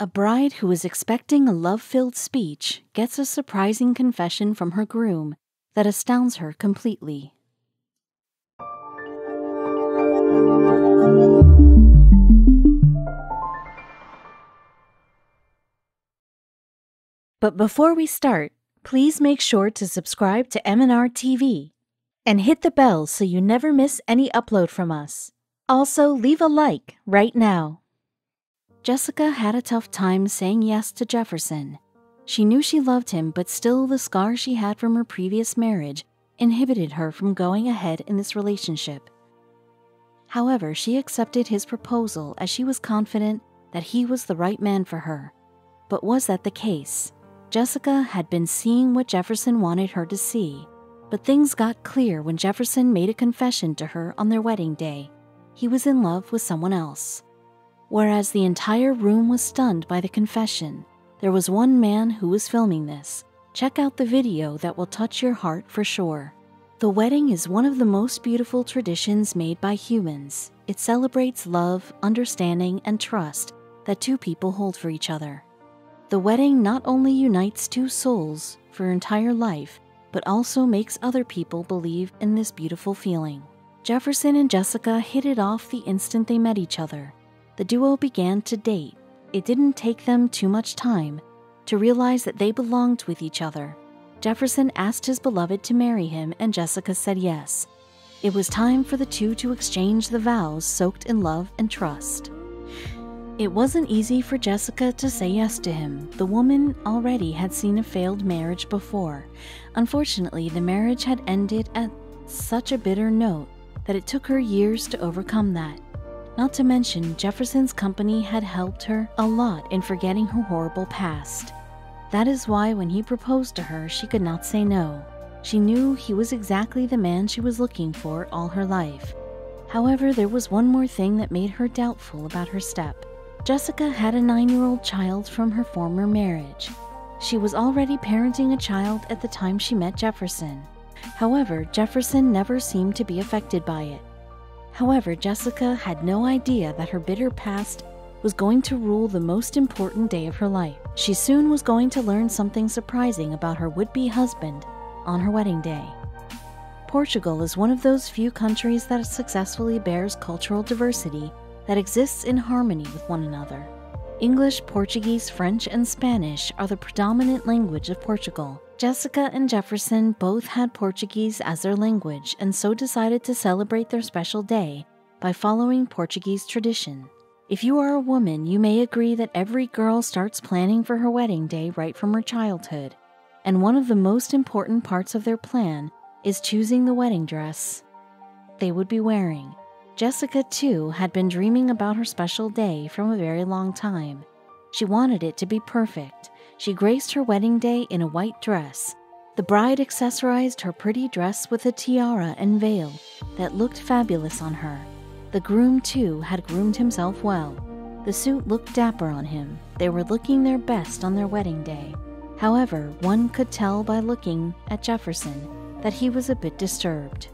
A bride who is expecting a love filled speech gets a surprising confession from her groom that astounds her completely. But before we start, please make sure to subscribe to M&R TV and hit the bell so you never miss any upload from us. Also, leave a like right now. Jessica had a tough time saying yes to Jefferson. She knew she loved him, but still the scar she had from her previous marriage inhibited her from going ahead in this relationship. However, she accepted his proposal as she was confident that he was the right man for her. But was that the case? Jessica had been seeing what Jefferson wanted her to see, but things got clear when Jefferson made a confession to her on their wedding day. He was in love with someone else. Whereas the entire room was stunned by the confession, there was one man who was filming this. Check out the video that will touch your heart for sure. The wedding is one of the most beautiful traditions made by humans. It celebrates love, understanding, and trust that two people hold for each other. The wedding not only unites two souls for entire life, but also makes other people believe in this beautiful feeling. Jefferson and Jessica hit it off the instant they met each other. The duo began to date. It didn't take them too much time to realize that they belonged with each other. Jefferson asked his beloved to marry him, and Jessica said yes. It was time for the two to exchange the vows soaked in love and trust. It wasn't easy for Jessica to say yes to him. The woman already had seen a failed marriage before. Unfortunately, the marriage had ended at such a bitter note that it took her years to overcome that. Not to mention, Jefferson's company had helped her a lot in forgetting her horrible past. That is why when he proposed to her, she could not say no. She knew he was exactly the man she was looking for all her life. However, there was one more thing that made her doubtful about her step. Jessica had a nine year old child from her former marriage. She was already parenting a child at the time she met Jefferson. However, Jefferson never seemed to be affected by it. However, Jessica had no idea that her bitter past was going to rule the most important day of her life. She soon was going to learn something surprising about her would be husband on her wedding day. Portugal is one of those few countries that successfully bears cultural diversity that exists in harmony with one another. English, Portuguese, French, and Spanish are the predominant language of Portugal. Jessica and Jefferson both had Portuguese as their language and so decided to celebrate their special day by following Portuguese tradition. If you are a woman, you may agree that every girl starts planning for her wedding day right from her childhood, and one of the most important parts of their plan is choosing the wedding dress they would be wearing. Jessica, too, had been dreaming about her special day from a very long time. She wanted it to be perfect. She graced her wedding day in a white dress. The bride accessorized her pretty dress with a tiara and veil that looked fabulous on her. The groom, too, had groomed himself well. The suit looked dapper on him. They were looking their best on their wedding day. However, one could tell by looking at Jefferson that he was a bit disturbed.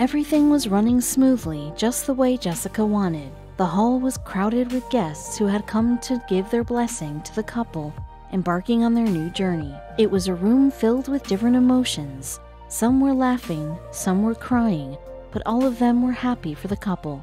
Everything was running smoothly, just the way Jessica wanted. The hall was crowded with guests who had come to give their blessing to the couple embarking on their new journey. It was a room filled with different emotions. Some were laughing, some were crying, but all of them were happy for the couple.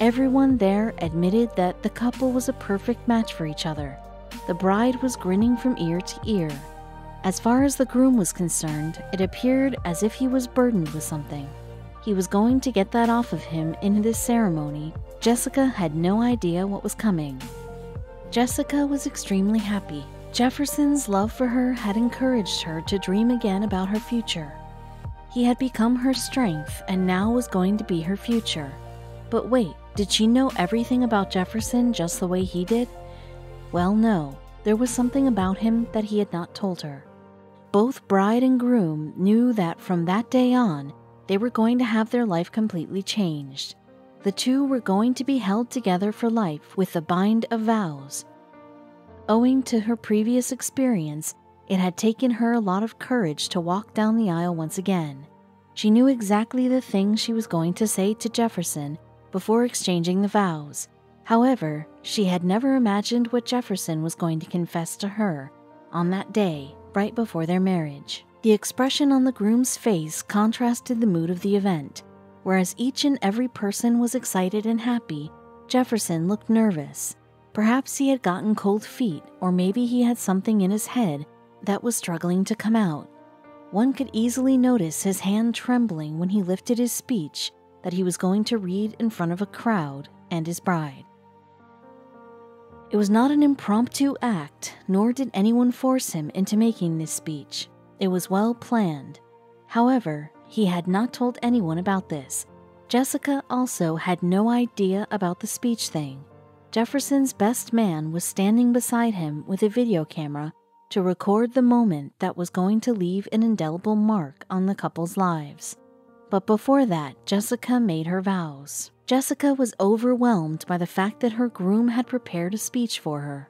Everyone there admitted that the couple was a perfect match for each other. The bride was grinning from ear to ear. As far as the groom was concerned, it appeared as if he was burdened with something. He was going to get that off of him in this ceremony. Jessica had no idea what was coming. Jessica was extremely happy. Jefferson's love for her had encouraged her to dream again about her future. He had become her strength and now was going to be her future. But wait, did she know everything about Jefferson just the way he did? Well, no, there was something about him that he had not told her. Both bride and groom knew that from that day on, they were going to have their life completely changed. The two were going to be held together for life with the bind of vows. Owing to her previous experience, it had taken her a lot of courage to walk down the aisle once again. She knew exactly the thing she was going to say to Jefferson before exchanging the vows. However, she had never imagined what Jefferson was going to confess to her on that day, right before their marriage. The expression on the groom's face contrasted the mood of the event. Whereas each and every person was excited and happy, Jefferson looked nervous. Perhaps he had gotten cold feet, or maybe he had something in his head that was struggling to come out. One could easily notice his hand trembling when he lifted his speech that he was going to read in front of a crowd and his bride. It was not an impromptu act, nor did anyone force him into making this speech. It was well planned. However, he had not told anyone about this. Jessica also had no idea about the speech thing. Jefferson's best man was standing beside him with a video camera to record the moment that was going to leave an indelible mark on the couple's lives. But before that, Jessica made her vows. Jessica was overwhelmed by the fact that her groom had prepared a speech for her.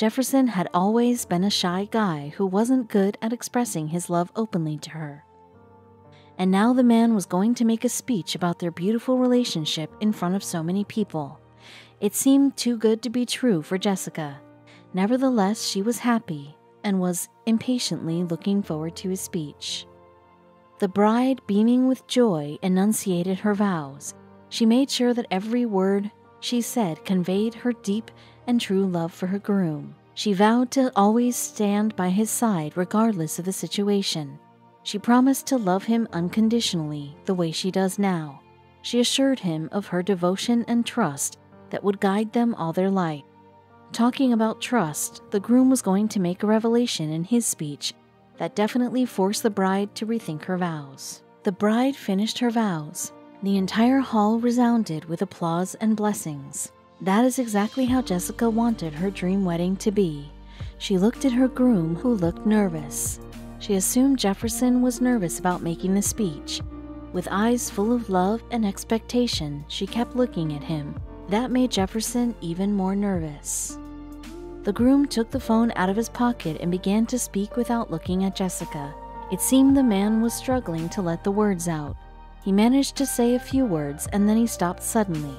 Jefferson had always been a shy guy who wasn't good at expressing his love openly to her. And now the man was going to make a speech about their beautiful relationship in front of so many people. It seemed too good to be true for Jessica. Nevertheless, she was happy and was impatiently looking forward to his speech. The bride, beaming with joy, enunciated her vows she made sure that every word she said conveyed her deep and true love for her groom. She vowed to always stand by his side regardless of the situation. She promised to love him unconditionally the way she does now. She assured him of her devotion and trust that would guide them all their life. Talking about trust, the groom was going to make a revelation in his speech that definitely forced the bride to rethink her vows. The bride finished her vows the entire hall resounded with applause and blessings. That is exactly how Jessica wanted her dream wedding to be. She looked at her groom, who looked nervous. She assumed Jefferson was nervous about making the speech. With eyes full of love and expectation, she kept looking at him. That made Jefferson even more nervous. The groom took the phone out of his pocket and began to speak without looking at Jessica. It seemed the man was struggling to let the words out. He managed to say a few words and then he stopped suddenly.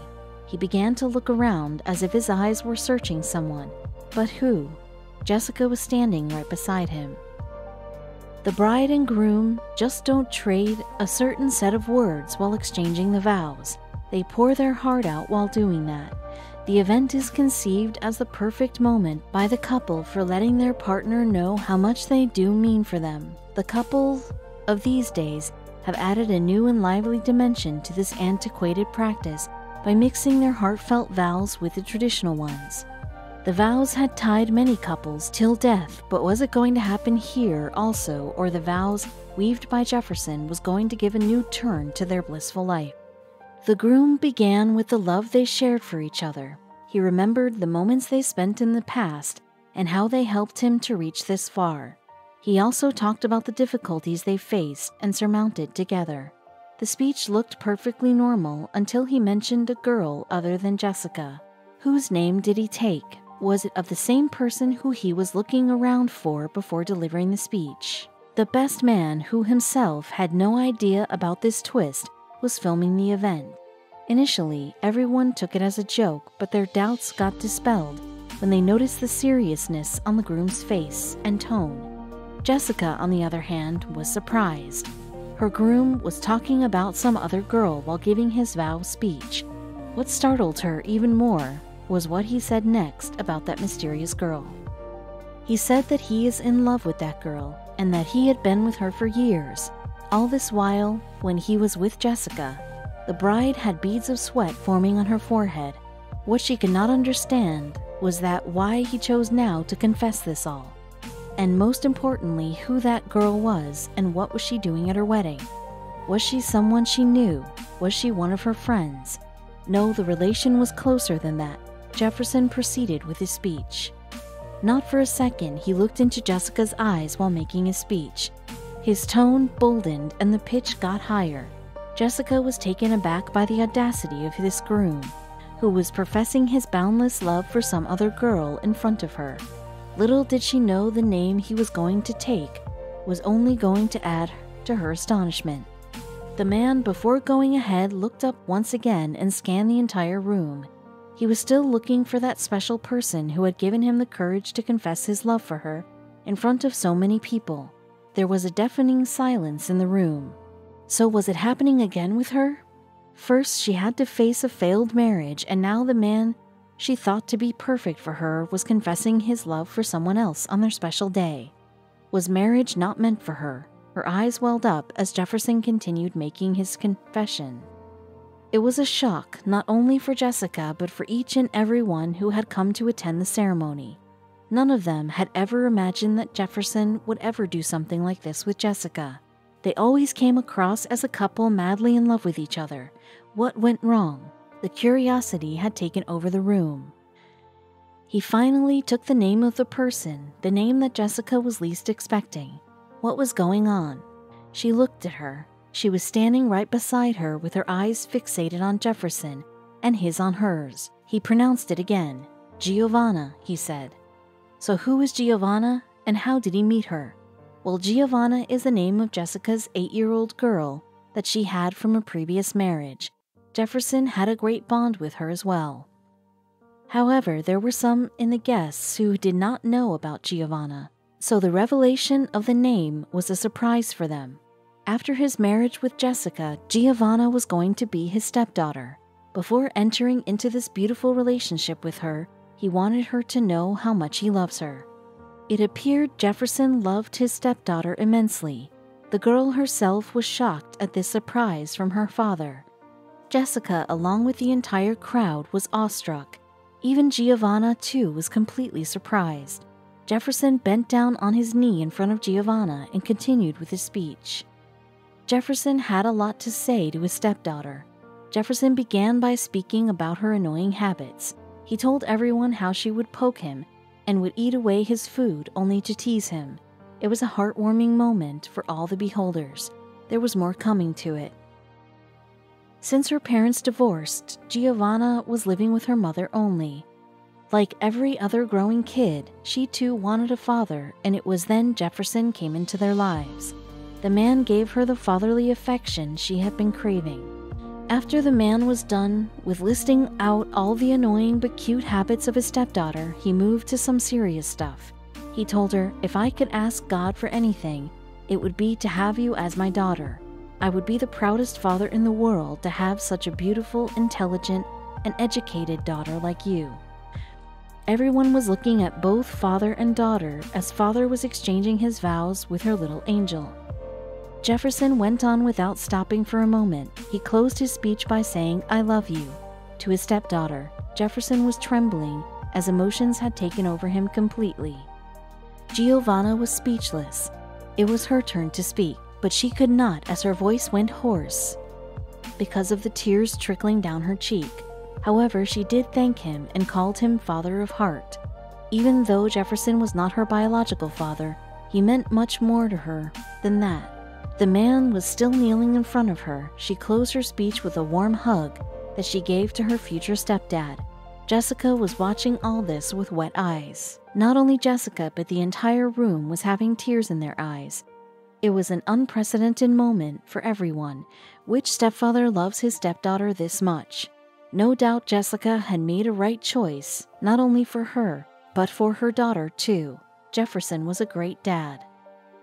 He began to look around as if his eyes were searching someone. But who? Jessica was standing right beside him. The bride and groom just don't trade a certain set of words while exchanging the vows. They pour their heart out while doing that. The event is conceived as the perfect moment by the couple for letting their partner know how much they do mean for them. The couples of these days have added a new and lively dimension to this antiquated practice by mixing their heartfelt vows with the traditional ones. The vows had tied many couples till death, but was it going to happen here also, or the vows weaved by Jefferson was going to give a new turn to their blissful life? The groom began with the love they shared for each other. He remembered the moments they spent in the past and how they helped him to reach this far. He also talked about the difficulties they faced and surmounted together. The speech looked perfectly normal until he mentioned a girl other than Jessica. Whose name did he take? Was it of the same person who he was looking around for before delivering the speech? The best man, who himself had no idea about this twist, was filming the event. Initially, everyone took it as a joke, but their doubts got dispelled when they noticed the seriousness on the groom's face and tone. Jessica, on the other hand, was surprised. Her groom was talking about some other girl while giving his vow speech. What startled her even more was what he said next about that mysterious girl. He said that he is in love with that girl and that he had been with her for years. All this while, when he was with Jessica, the bride had beads of sweat forming on her forehead. What she could not understand was that why he chose now to confess this all and most importantly, who that girl was and what was she doing at her wedding. Was she someone she knew? Was she one of her friends? No, the relation was closer than that. Jefferson proceeded with his speech. Not for a second, he looked into Jessica's eyes while making his speech. His tone boldened and the pitch got higher. Jessica was taken aback by the audacity of this groom, who was professing his boundless love for some other girl in front of her. Little did she know the name he was going to take was only going to add to her astonishment. The man, before going ahead, looked up once again and scanned the entire room. He was still looking for that special person who had given him the courage to confess his love for her in front of so many people. There was a deafening silence in the room. So, was it happening again with her? First, she had to face a failed marriage, and now the man she thought to be perfect for her was confessing his love for someone else on their special day. Was marriage not meant for her? Her eyes welled up as Jefferson continued making his confession. It was a shock not only for Jessica, but for each and every one who had come to attend the ceremony. None of them had ever imagined that Jefferson would ever do something like this with Jessica. They always came across as a couple madly in love with each other. What went wrong? The curiosity had taken over the room. He finally took the name of the person, the name that Jessica was least expecting. What was going on? She looked at her. She was standing right beside her with her eyes fixated on Jefferson and his on hers. He pronounced it again. Giovanna, he said. So who is Giovanna and how did he meet her? Well, Giovanna is the name of Jessica's eight year old girl that she had from a previous marriage. Jefferson had a great bond with her as well. However, there were some in the guests who did not know about Giovanna so the revelation of the name was a surprise for them. After his marriage with Jessica, Giovanna was going to be his stepdaughter. Before entering into this beautiful relationship with her, he wanted her to know how much he loves her. It appeared Jefferson loved his stepdaughter immensely. The girl herself was shocked at this surprise from her father. Jessica, along with the entire crowd, was awestruck. Even Giovanna, too, was completely surprised. Jefferson bent down on his knee in front of Giovanna and continued with his speech. Jefferson had a lot to say to his stepdaughter. Jefferson began by speaking about her annoying habits. He told everyone how she would poke him and would eat away his food only to tease him. It was a heartwarming moment for all the beholders. There was more coming to it. Since her parents divorced, Giovanna was living with her mother only. Like every other growing kid, she too wanted a father, and it was then Jefferson came into their lives. The man gave her the fatherly affection she had been craving. After the man was done with listing out all the annoying but cute habits of his stepdaughter, he moved to some serious stuff. He told her, If I could ask God for anything, it would be to have you as my daughter. I would be the proudest father in the world to have such a beautiful, intelligent, and educated daughter like you. Everyone was looking at both father and daughter as father was exchanging his vows with her little angel. Jefferson went on without stopping for a moment. He closed his speech by saying, I love you. To his stepdaughter, Jefferson was trembling as emotions had taken over him completely. Giovanna was speechless. It was her turn to speak, but she could not as her voice went hoarse because of the tears trickling down her cheek. However, she did thank him and called him Father of Heart. Even though Jefferson was not her biological father, he meant much more to her than that. The man was still kneeling in front of her. She closed her speech with a warm hug that she gave to her future stepdad. Jessica was watching all this with wet eyes. Not only Jessica, but the entire room was having tears in their eyes. It was an unprecedented moment for everyone. Which stepfather loves his stepdaughter this much? No doubt Jessica had made a right choice, not only for her, but for her daughter too. Jefferson was a great dad.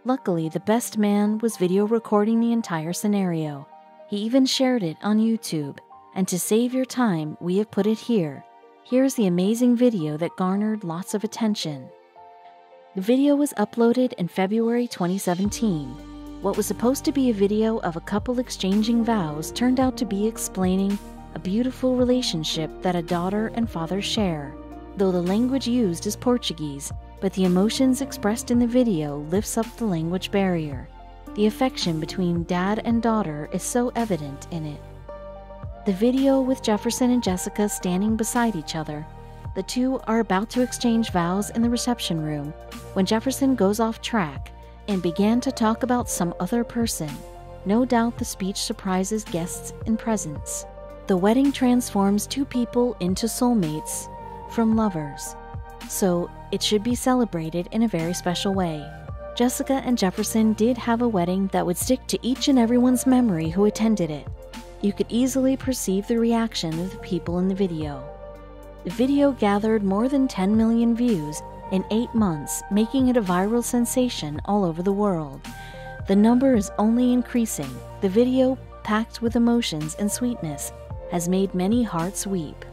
Luckily, the best man was video recording the entire scenario. He even shared it on YouTube, and to save your time, we have put it here. Here's the amazing video that garnered lots of attention. The video was uploaded in February 2017. What was supposed to be a video of a couple exchanging vows turned out to be explaining a beautiful relationship that a daughter and father share. Though the language used is Portuguese, but the emotions expressed in the video lifts up the language barrier. The affection between dad and daughter is so evident in it. The video with Jefferson and Jessica standing beside each other. The two are about to exchange vows in the reception room when Jefferson goes off track and began to talk about some other person. No doubt the speech surprises guests in presence. The wedding transforms two people into soulmates from lovers, so it should be celebrated in a very special way. Jessica and Jefferson did have a wedding that would stick to each and everyone's memory who attended it. You could easily perceive the reaction of the people in the video. The video gathered more than 10 million views in eight months, making it a viral sensation all over the world. The number is only increasing. The video, packed with emotions and sweetness, has made many hearts weep.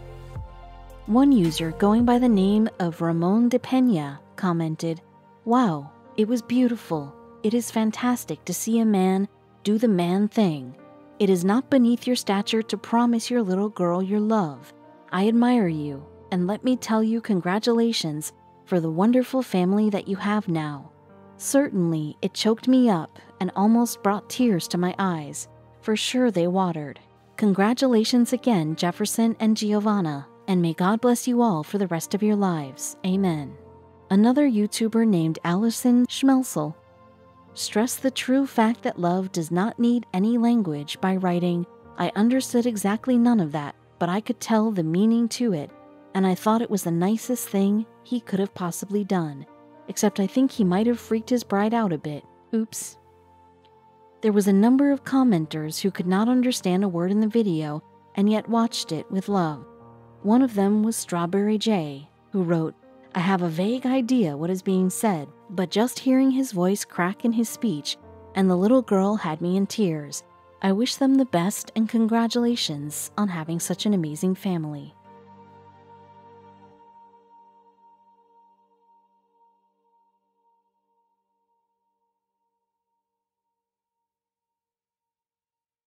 One user, going by the name of Ramon de Pena, commented, Wow, it was beautiful. It is fantastic to see a man do the man thing. It is not beneath your stature to promise your little girl your love. I admire you, and let me tell you congratulations for the wonderful family that you have now. Certainly, it choked me up and almost brought tears to my eyes. For sure, they watered. Congratulations again, Jefferson and Giovanna, and may God bless you all for the rest of your lives. Amen. Another YouTuber named Allison Schmelzel stressed the true fact that love does not need any language by writing, I understood exactly none of that, but I could tell the meaning to it, and I thought it was the nicest thing he could have possibly done. Except I think he might have freaked his bride out a bit. Oops. There was a number of commenters who could not understand a word in the video and yet watched it with love. One of them was Strawberry J, who wrote, I have a vague idea what is being said, but just hearing his voice crack in his speech and the little girl had me in tears. I wish them the best and congratulations on having such an amazing family.